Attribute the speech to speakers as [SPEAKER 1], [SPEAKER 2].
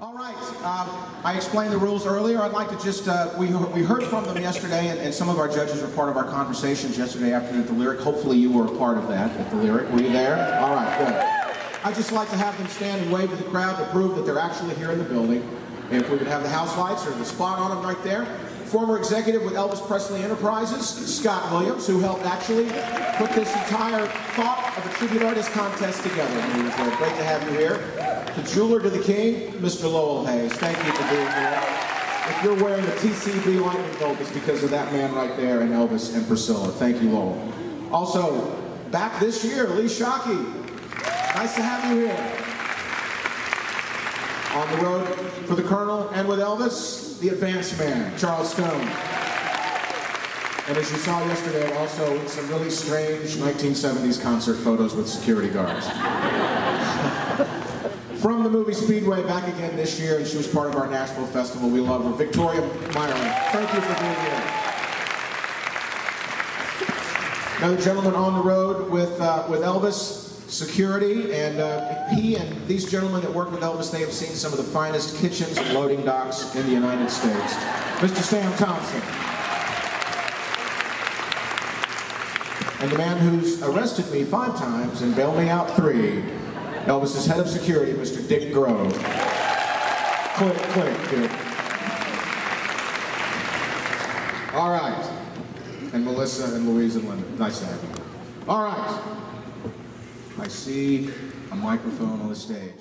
[SPEAKER 1] All right. Um, I explained the rules earlier. I'd like to just, uh, we, we heard from them yesterday, and, and some of our judges were part of our conversations yesterday afternoon at the Lyric. Hopefully you were a part of that at the Lyric. Were you there? All right, good. I'd just like to have them stand and wave to the crowd to prove that they're actually here in the building. If we could have the house lights or the spot on them right there. Former executive with Elvis Presley Enterprises, Scott Williams, who helped actually put this entire thought of a tribute artist contest together. Great to have you here. The jeweler to the king, Mr. Lowell Hays. Thank you for being here. If you're wearing a TCB lightning bolt, it's because of that man right there and Elvis and Priscilla. Thank you, Lowell. Also, back this year, Lee Shockey. Nice to have you here. On the road for the Colonel and with Elvis, the advanced man, Charles Stone. And as you saw yesterday, also some really strange 1970s concert photos with security guards. From the movie Speedway, back again this year, and she was part of our Nashville Festival. We love her. Victoria Meyerink, thank you for being here. Another gentleman on the road with, uh, with Elvis, security, and uh, he and these gentlemen that work with Elvis, they have seen some of the finest kitchens and loading docks in the United States. Mr. Sam Thompson. And the man who's arrested me five times and bailed me out three, Elvis's head of security, Mr. Dick Grob. Click, click, Dick. All right. And Melissa and Louise and Linda. Nice to have you. All right. I see a microphone on the stage.